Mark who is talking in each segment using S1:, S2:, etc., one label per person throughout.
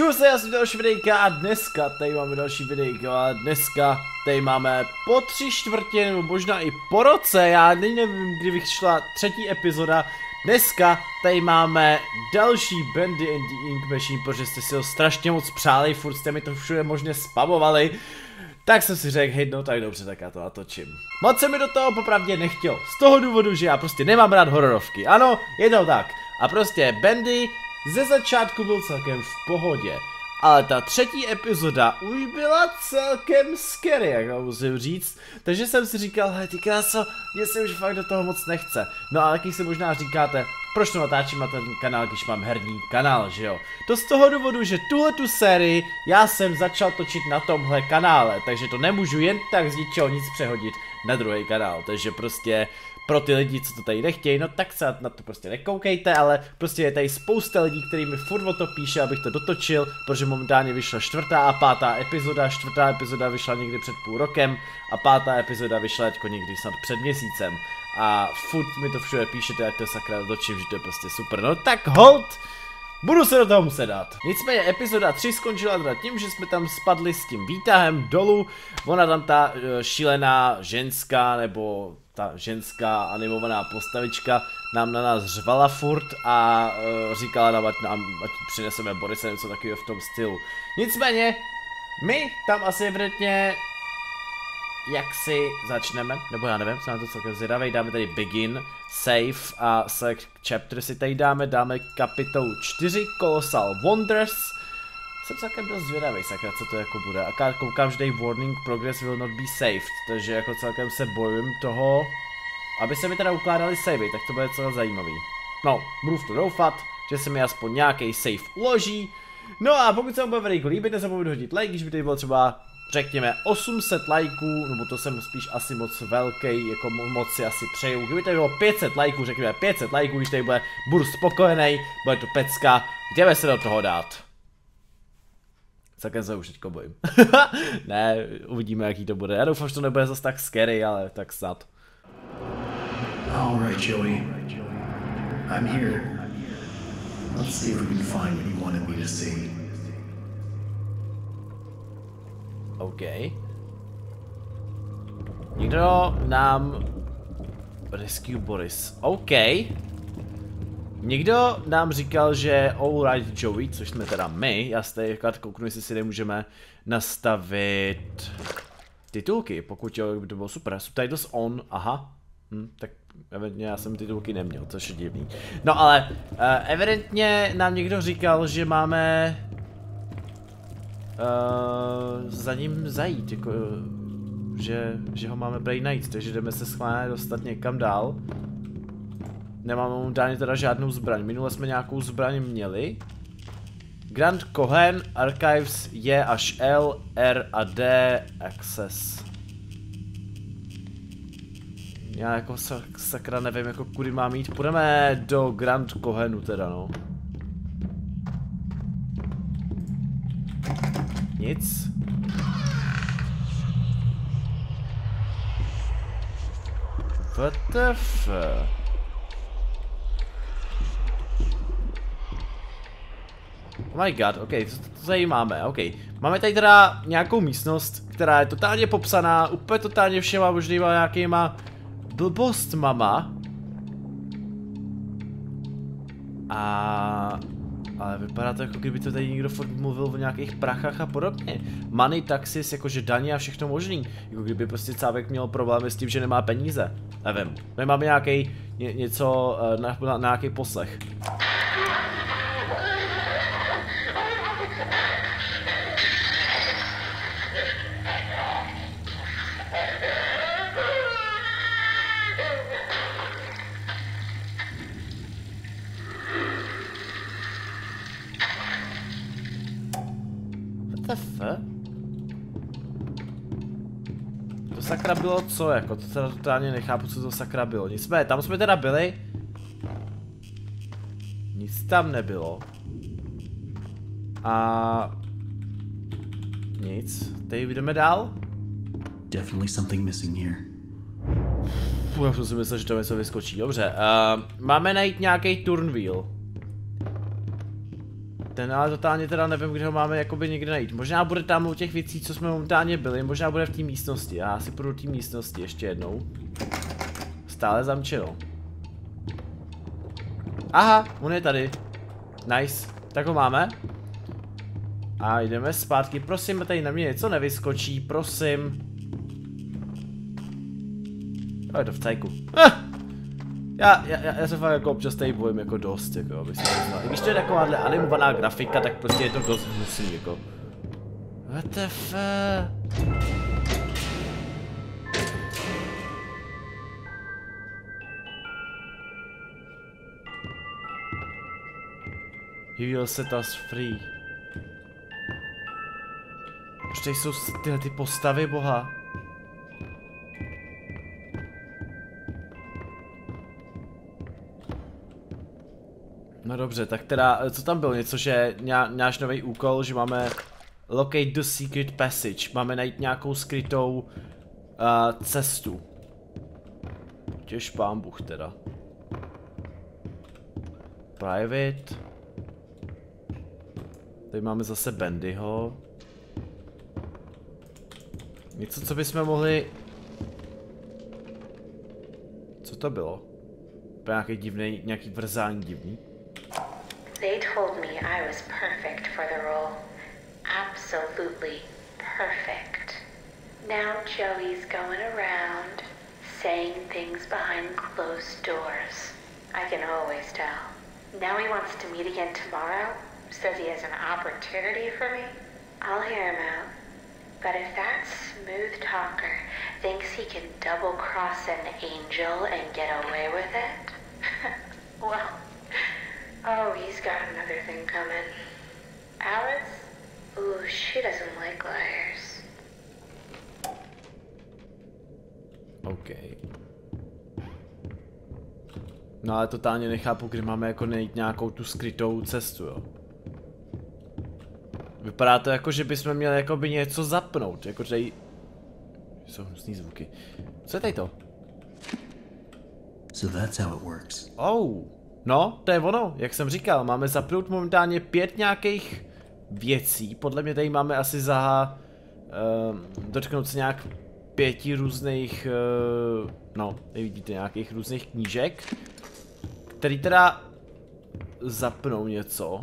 S1: Čus já jsem další videjka a dneska tady máme další videjka a dneska tady máme po tři čtvrtě nebo možná i po roce, já nevím kdy vyšla třetí epizoda, dneska tady máme další Bandy and the Ink Machine, protože jste si ho strašně moc přáli, furt jste mi to všude možně spamovali, tak jsem si řekl, hej, no tak dobře, tak já to natočím. Moc se mi do toho popravdě nechtěl, z toho důvodu, že já prostě nemám rád hororovky, ano, jednou tak. A prostě Bandy ze začátku byl celkem v pohodě, ale ta třetí epizoda už byla celkem scary, jak musím říct. Takže jsem si říkal, hej ty kráso, mě se už fakt do toho moc nechce. No a taky si možná říkáte, proč to natáčím na ten kanál, když mám herní kanál, že jo? To z toho důvodu, že tuhle tu sérii já jsem začal točit na tomhle kanále, takže to nemůžu jen tak z ničeho nic přehodit na druhý kanál, takže prostě pro ty lidi, co to tady nechtějí, no tak se na to prostě nekoukejte, ale prostě je tady spousta lidí, kteří mi furt o to píše, abych to dotočil, protože momentálně vyšla čtvrtá a pátá epizoda, čtvrtá epizoda vyšla někdy před půl rokem a pátá epizoda vyšla jako někdy snad před měsícem. A furt mi to všude píšete, jak to sakra dotočím, že to je prostě super. No tak hold! Budu se do toho muset dát. Nicméně epizoda 3 skončila teda tím, že jsme tam spadli s tím výtahem dolů. Ona tam ta uh, šílená ženská nebo ta ženská animovaná postavička nám na nás řvala furt a uh, říkala nám, ať, nám, ať přineseme Borise něco takového v tom stylu. Nicméně, my tam asi evidentně jak si začneme, nebo já nevím, jsem na to celkem zvědavý, dáme tady begin, save a select chapter si tady dáme, dáme kapitolu 4, Colossal Wonders, jsem celkem dost zvědavý, sakra, co to jako bude. A koukám, že tady warning progress will not be saved, takže jako celkem se bojím toho, aby se mi teda ukládali savey, tak to bude celé zajímavý. No, budu v to doufat, že se mi aspoň nějaký save uloží. No a pokud se vám bude videjko líbit, nezapomeňte hodit like, když by tady bylo třeba řekněme 800 lajků, nebo to jsem spíš asi moc velký, jako moc si asi přeju. Kdyby tady bylo 500 lajků, řekněme 500 lajků, když tady bude, budu spokojený, bude to pecka, jdeme se do toho dát. Celkem se už teďko bojím. ne, uvidíme, jaký to bude. Já doufám, že to nebude zase tak scary, ale tak snad.
S2: Alright, Joey. I'm here. Let's see if we can find what you wanted me to see.
S1: OK. Někdo nám... Rescue Boris. OK. Někdo nám říkal, že alright Joey, což jsme teda my, já se tady kouknu, jestli si nemůžeme nastavit titulky, pokud jo, by to bylo super. Subtitles on, aha. Hm, tak evidentně já jsem titulky neměl, což je divný. No ale uh, evidentně nám někdo říkal, že máme uh, za ním zajít, jako, že, že ho máme brain najít, takže jdeme se schválně dostat někam dál. Nemáme momentálně teda žádnou zbraň, minule jsme nějakou zbraň měli. Grand Cohen, Archives je až L, R a D, Access. Já jako sakra nevím, jako kudy mám jít. Půjdeme do Grand Cohenu teda, no. Nic. What the f... Oh my god, ok, co to tady máme, ok. Máme tady teda nějakou místnost, která je totálně popsaná, úplně totálně všema možnýma nějakýma blbost mama. A... Ale vypadá to jako kdyby to tady někdo furt mluvil o nějakých prachách a podobně. Money, taxis, jakože daně a všechno možný. Jako kdyby prostě Cávek měl problémy s tím, že nemá peníze. Nevím. My máme nějaký ně, něco na, na, na nějaký poslech. To sakra bylo co, jako, to teda totálně nechápu, co to sakra bylo. Nicméně, tam jsme teda byli. Nic tam nebylo. A... Nic. Teď jdeme dál.
S2: Definitely something missing here.
S1: Fuh, já jsem si myslel, že to něco vyskočí. Dobře, uh, máme najít nějaký turnwheel. Ten, ale totálně teda nevím, kde ho máme jakoby někde najít. Možná bude tam u těch věcí, co jsme momentálně byli, možná bude v té místnosti. Já si půjdu do té místnosti ještě jednou. Stále zamčeno. Aha, on je tady. Nice. Tak ho máme. A jdeme zpátky. Prosím, tady na mě něco nevyskočí, prosím. Je to v cajku. Ah! Já, já, já se fakt jako občas tady bojím jako dost, jako aby se I když to je takováhle animovaná grafika, tak prostě je to dost hnusný, jako. WTF? He will set us free. Proč jsou tyhle ty postavy, boha? No dobře, tak teda, co tam bylo? Něco, že náš nový úkol, že máme locate the secret passage. Máme najít nějakou skrytou uh, cestu. Těž pán Bůh teda. Private. Tady máme zase Bendyho. Něco, co bychom mohli... Co to bylo? Nějaký divný, nějaký vrzání divný.
S3: Told me I was perfect for the role. Absolutely perfect. Now Joey's going around saying things behind closed doors. I can always tell. Now he wants to meet again tomorrow. Says he has an opportunity for me. I'll hear him out. But if that smooth talker thinks he can double cross an angel and get away with it, well, Oh, he's got another thing coming. Alice? Ooh, she doesn't like liars.
S1: OK. No ale totálně nechápu, kdy máme jako nejít nějakou tu skrytou cestu, jo. Vypadá to jako, že bychom měli jako by něco zapnout, jako tady... Jsou hnusný zvuky. Co je tady to?
S2: So that's how it works.
S1: Oh. No, to je ono, jak jsem říkal, máme zapnout momentálně pět nějakých věcí, podle mě tady máme asi za uh, dotknout se nějak pěti různých, uh, no, nevidíte, nějakých různých knížek, který teda zapnou něco.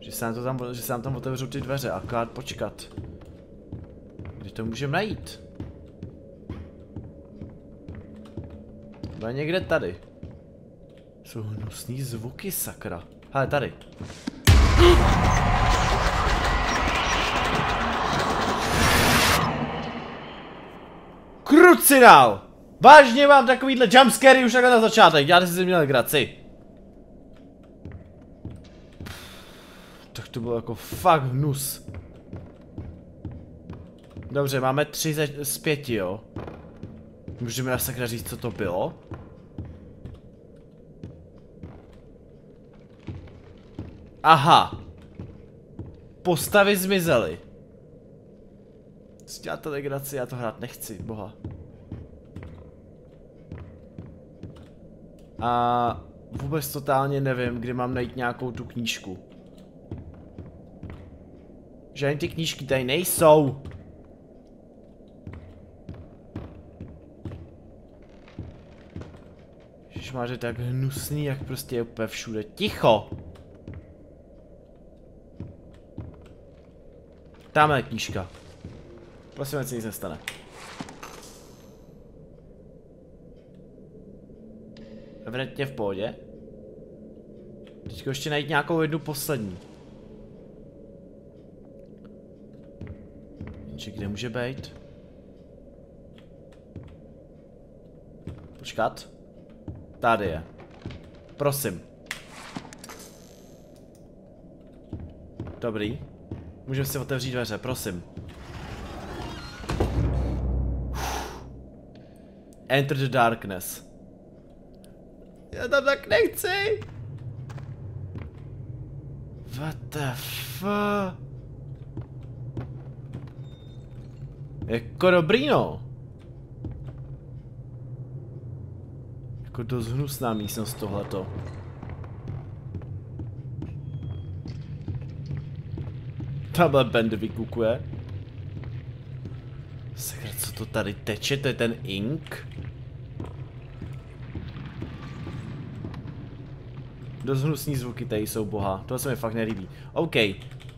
S1: Že se nám, to tam, že se nám tam otevřou ty dveře, akorát počkat. Kde to můžeme najít? Bude někde tady. Jsou hnusný zvuky, sakra. Hele, tady. Krucinál! Vážně mám takovýhle jumpscary už takhle na začátek, já si měl graci. Tak to bylo jako fakt hnus. Dobře, máme tři ze, z pěti, jo. Můžeme na sakra říct, co to bylo? Aha. Postavy zmizely. Dělat to legraci, já to hrát nechci, boha. A vůbec totálně nevím, kdy mám najít nějakou tu knížku. Že ani ty knížky tady nejsou. Ježišmáře, tak hnusný, jak prostě je úplně všude. Ticho! Tamhle knížka. Prosím, ať se nic nestane. Evidentně v pohodě. Teď ještě najít nějakou jednu poslední. Jenže kde může být? Počkat. Tady je. Prosím. Dobrý. Můžeme si otevřít dveře, prosím. Enter the darkness. Já tam tak nechci. What the fuck? Jako dobrý no. Jako dost hnusná místnost tohleto. Tamhle band vykukuje. Sakra, co to tady teče? To je ten ink? Dost hnusný zvuky tady jsou, boha. To se mi fakt nelíbí. OK.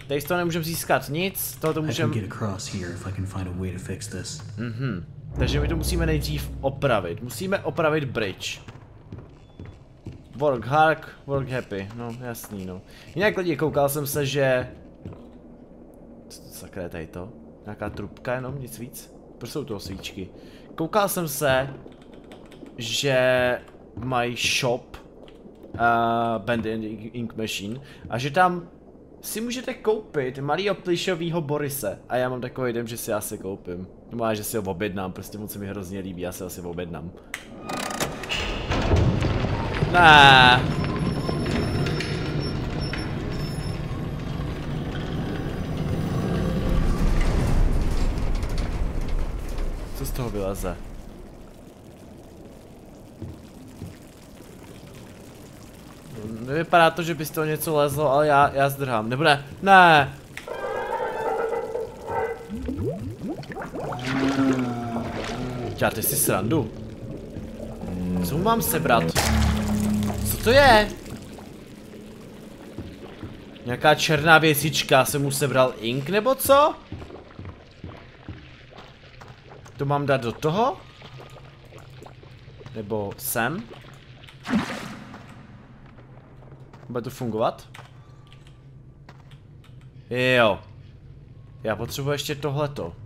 S1: Tady z toho nemůžeme získat nic, toho to můžeme... Mhm. Takže my to musíme nejdřív opravit. Musíme opravit bridge. Work hard, work happy. No, jasný, no. Jinak lidi, koukal jsem se, že... Co to sakra je tady to? Nějaká trubka jenom, nic víc? Proč jsou to svíčky? Koukal jsem se, že mají shop uh, Band Ink Machine a že tam si můžete koupit malýho plišovýho Borise a já mám takový den, že si asi koupím. Nebo že si ho objednám, prostě moc se mi hrozně líbí, já si asi objednám. Ne. Co z toho vyleze? Nevypadá to, že by z toho něco lezlo, ale já, já zdrhám. Nebude. Ne. Děláte si srandu? Co mám sebrat? To je? Nějaká černá věcička, jsem mu sebral ink nebo co? To mám dát do toho? Nebo sem? Bude to fungovat? Jo. Já potřebuji ještě tohleto.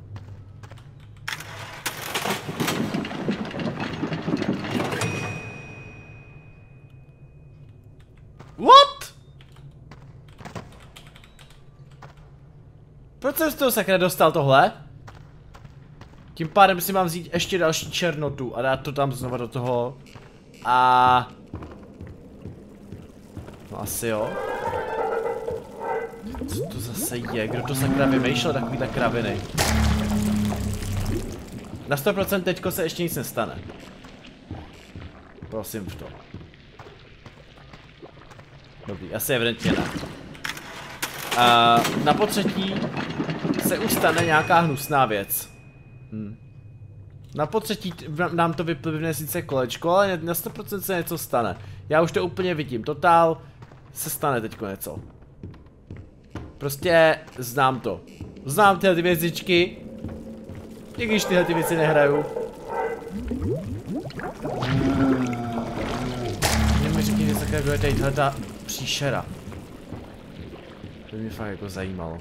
S1: What? Proč jsem z toho sakra dostal tohle? Tím pádem si mám vzít ještě další černotu a dát to tam znova do toho. A... No asi jo. Co to zase je? Kdo to sakra vymýšlel takovýhle kraviny? Na 100% teďko se ještě nic nestane. Prosím v to. Dobrý, asi evidentně ne. A na potřetí se už stane nějaká hnusná věc. Hm. Na potřetí nám to vyplivne sice kolečko, ale na 100% se něco stane. Já už to úplně vidím, totál se stane teďko něco. Prostě znám to. Znám tyhle ty věcičky. I když tyhle ty věci nehraju. Mě řekni, že kdo je tady ta příšera. To by mě fakt jako zajímalo.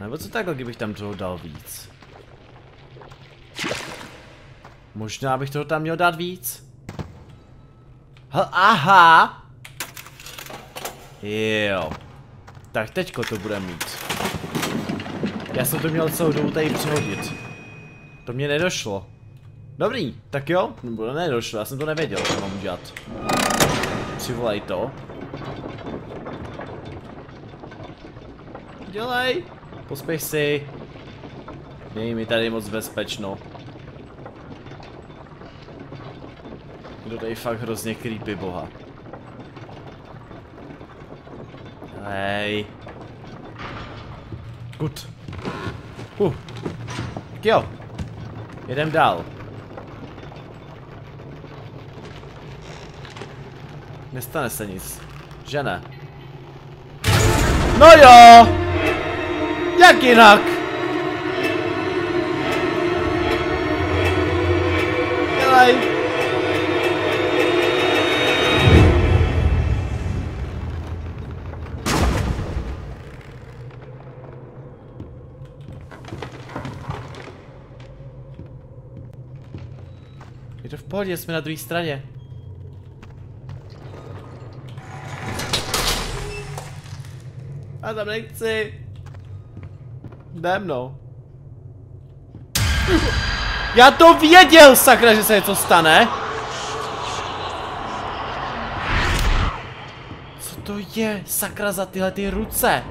S1: Nebo co takhle, kdybych tam toho dal víc? Možná bych toho tam měl dát víc? H aha! Jo. Tak teďko to bude mít. Já jsem to měl celou dobu tady přehodit. To mě nedošlo. Dobrý, tak jo, nebo nedošlo, já jsem to nevěděl, co mám udělat. Přivolej to. Dělej! Pospěch si. Není mi tady moc bezpečno. Kdo tady fakt hrozně creepy boha. Hej. Good. Uh. Tak jo. Jedem dál. Nestane se nic. Že ne? No jo! Jak jinak? Dělej. Je to v pohodě, jsme na druhé straně. Já tam nechci. Jdem no. Já to věděl, sakra, že se něco stane. Co to je, sakra, za tyhle ty ruce?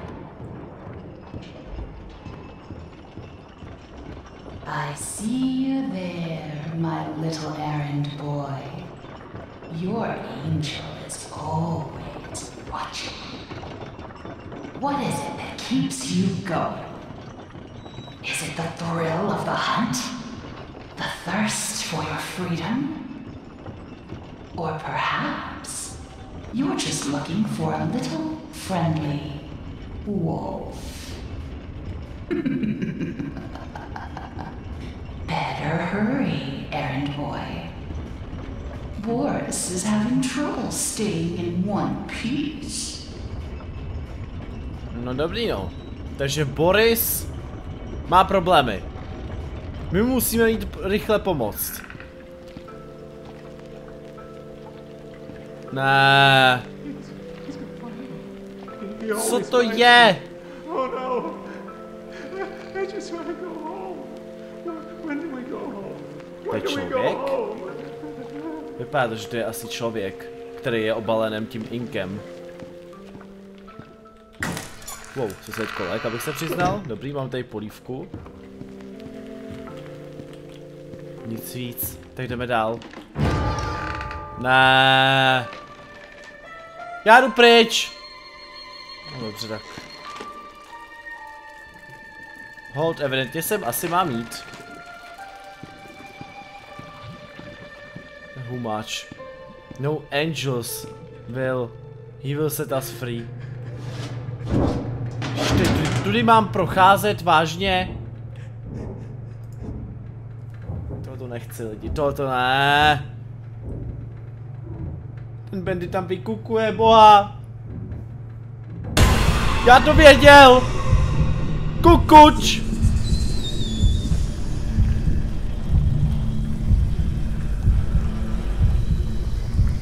S4: I see you there, my little errand boy. Your angel is always watching. What is it that keeps you going? Is it the thrill of the hunt? The thirst for your freedom? Or perhaps you're just looking for a little friendly wolf? Better hurry, errand boy. Boris is having trouble staying in one piece.
S1: No dobrý no. Takže Boris má problémy. My mu musíme jít rychle pomoct. Ne. Co to je?
S5: To
S1: je člověk? Vypadá že to je asi člověk, který je obalenem tím inkem. Wow, co se teď kolek, abych se přiznal? Dobrý, mám tady polívku. Nic víc, tak jdeme dál. Ne. Já jdu pryč. No dobře, tak. Hold, evidentně jsem asi mám jít. Who much? No angels will. He will set us free. Tudy mám procházet vážně. Tohle to nechci lidi, tohle to ne. Ten Bendy tam vykukuje, boha. Já to věděl. Kukuč.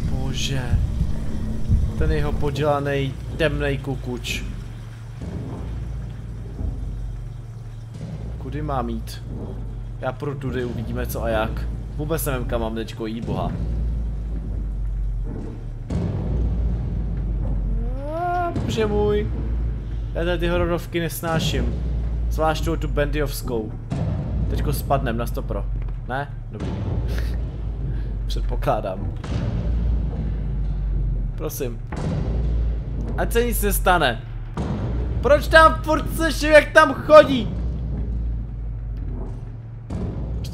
S1: Bože. Ten jeho podělaný temný kukuč. Kudy mám jít? Já pro tudy uvidíme co a jak. Vůbec nevím kam mám teďko jít, boha. Bože můj. Já tady ty hororovky nesnáším. Zvlášť tu, tu bendiovskou. Teďko spadnem na 100 pro. Ne? Dobrý. Předpokládám. Prosím. Ať se nic nestane. Proč tam furt slyším, jak tam chodí?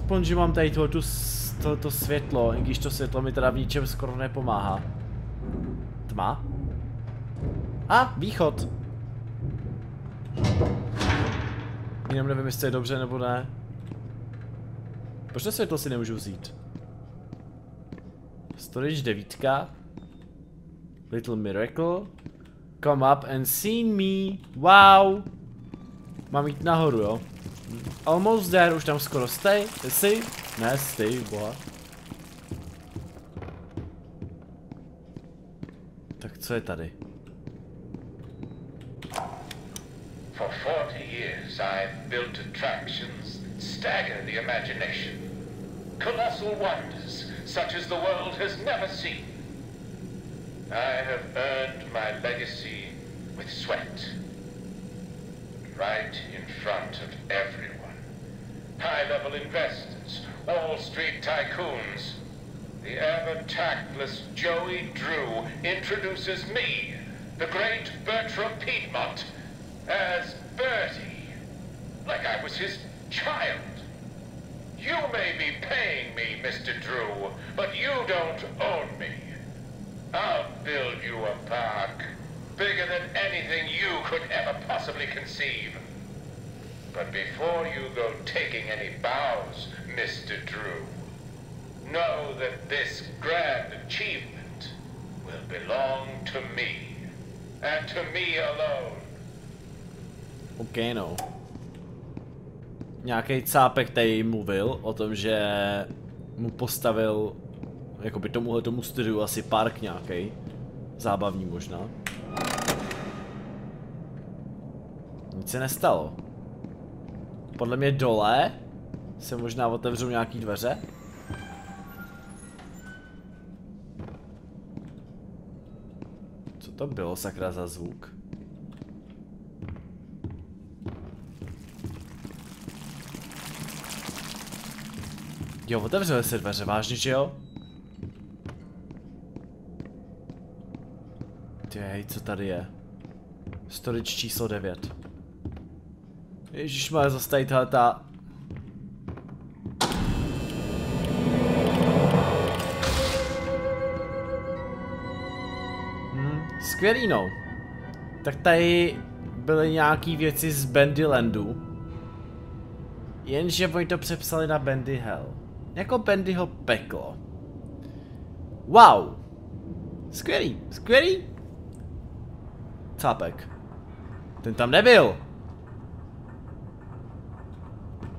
S1: Aspoň, že mám tady tohoto, s- tohoto světlo, i když to světlo mi teda v ničem skoro nepomáhá. Tma? A, východ. Jenom nevím, jestli je dobře nebo ne. Proč to světlo si nemůžu vzít? Storage devítka. Little Miracle. Come up and see me. Wow. Mám jít nahoru, jo? Almost there, už tam skoro stay. Jsi? Ne, stay, boha. Tak co je tady?
S6: For 40 years, I've built attractions that stagger the imagination. Colossal wonders, such as the world has never seen. I have earned my legacy with sweat. Right in front of everyone. High level investors, Wall Street tycoons. The ever tactless Joey Drew introduces me, the great Bertram Piedmont, as Bertie, like I was his child. You may be paying me, Mr. Drew, but you don't own me. I'll build you a park, bigger than anything you could ever possibly conceive. But before you go taking any bows, Mr. Drew, know that this grand achievement will belong to me, and to me alone.
S1: OK, no. Nějaký cápek tady mluvil o tom, že mu postavil jakoby tomuhle tomu studiu asi park nějaký. Zábavní možná. Nic se nestalo. Podle mě dole se možná otevřou nějaký dveře. Co to bylo sakra za zvuk? Jo, otevřely se dveře, vážně, že jo? Těj, co tady je? Storage číslo 9. Ježíš má zase tady tahle ta... Hm, skvělý no. Tak tady byly nějaký věci z Bandylandu. Jenže oni to přepsali na Bandy Hell. Jako Bandyho peklo. Wow. Skvělý, skvělý. Cápek. Ten tam nebyl.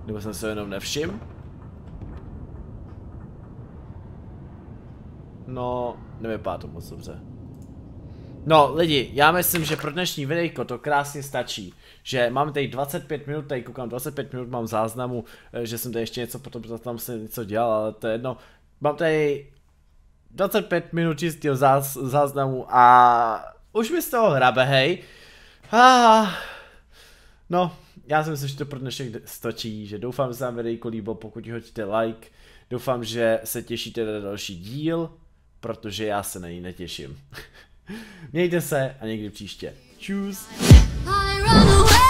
S1: Nebo jsem se jenom nevšim? No, nevypadá to moc dobře. No lidi, já myslím, že pro dnešní videjko to krásně stačí. Že mám tady 25 minut, tady koukám 25 minut, mám záznamu, eh, že jsem tady ještě něco potom tam se něco dělal, ale to je jedno. Mám tady 25 minut čistého záz, záznamu a už mi z toho hrabe, hej. Ah, no, já si myslím, že to pro dnešek stačí, že doufám, že se vám videjko líbo, pokud hoďte like, doufám, že se těšíte na další díl, protože já se na něj netěším. Mějte se a někdy příště. Čus! I run away.